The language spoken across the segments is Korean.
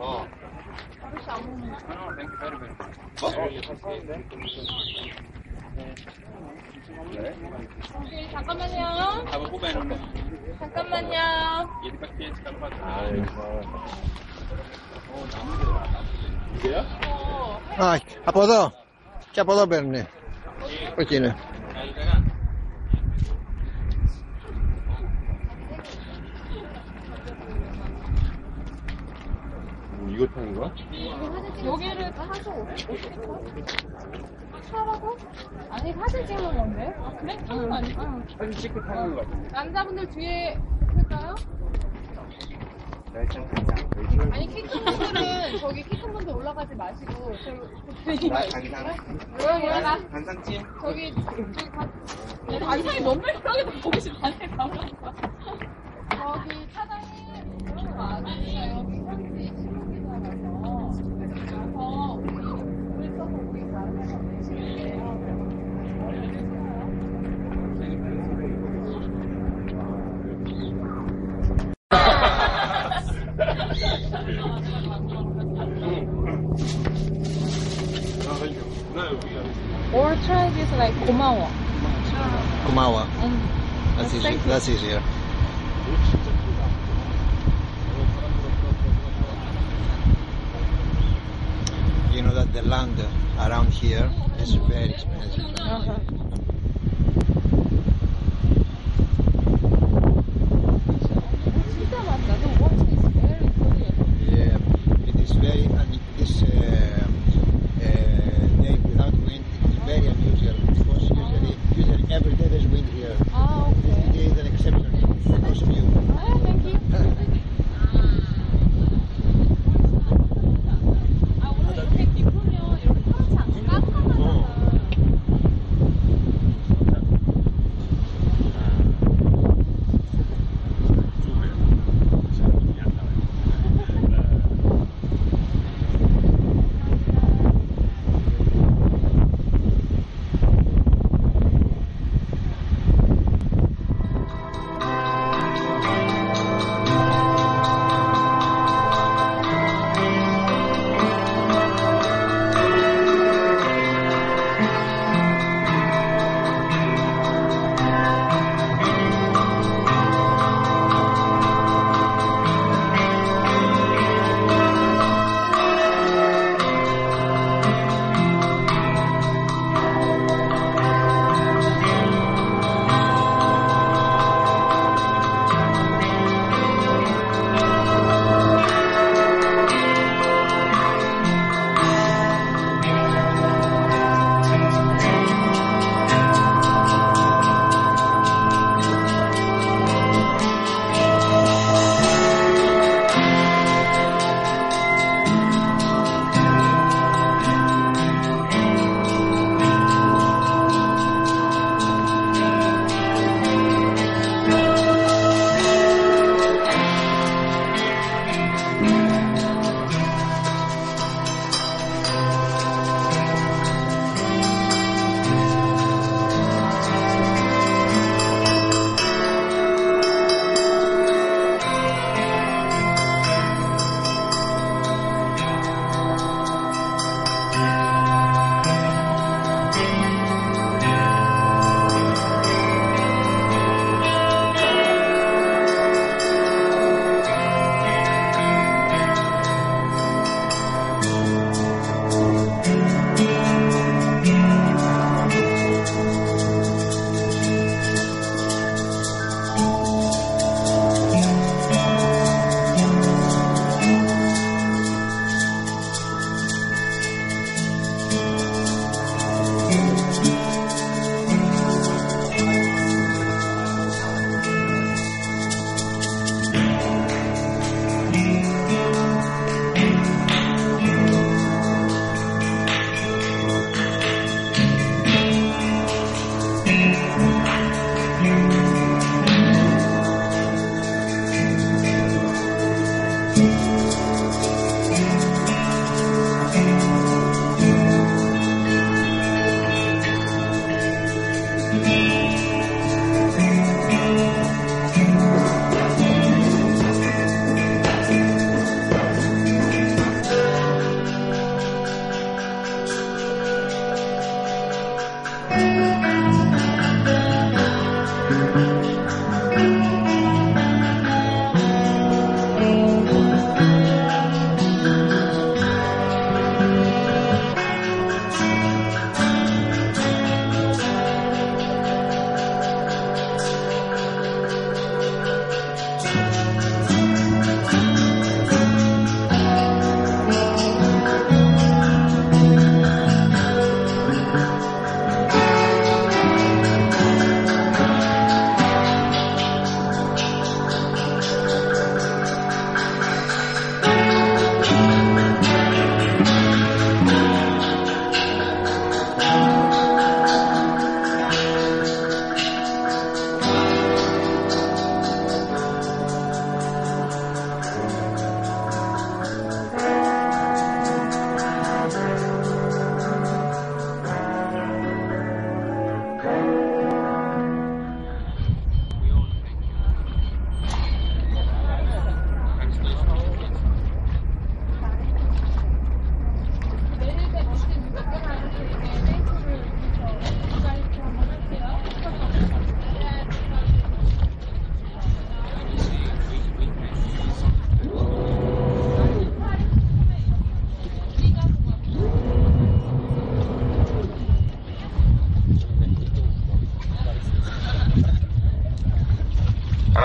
Oh. 네. 잠깐만요. 잡아 뽑아놓은 거. 잠깐만요. 예리박스에 잠깐만. 아, 이거야? 아, 아빠도. 자, 아빠도 뵙네. 어찌네. 이거 타는 거야? 여기를 타서 타? 타라고? 아니 사진 찍는 건데? 아 그래? 타는 거 아니야? 사진 찍고 타는 거 같아. 남자분들 뒤에 할까요? 아니 키큰 분들은 저기 키큰 분들 올라가지 마시고 저기 올라가 한상찜. 저기 저기 가 안상이 너무 편하게 보고 싶다네 저기 Or try this like Kumawa. Kumawa. That's, easier. That's easier. You know that the land around here is very expensive. Uh -huh.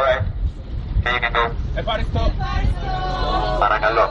Ωραία. Ευχαριστώ. Παρακαλώ.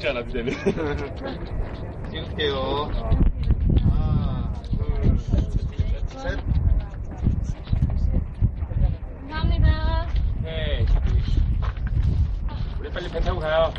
먹지 않아, 비자는. 찍을게요. 하나, 둘, 셋. 감사합니다. 네. 우리 빨리 배 타고 가요.